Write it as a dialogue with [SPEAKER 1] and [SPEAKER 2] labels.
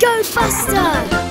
[SPEAKER 1] Go faster!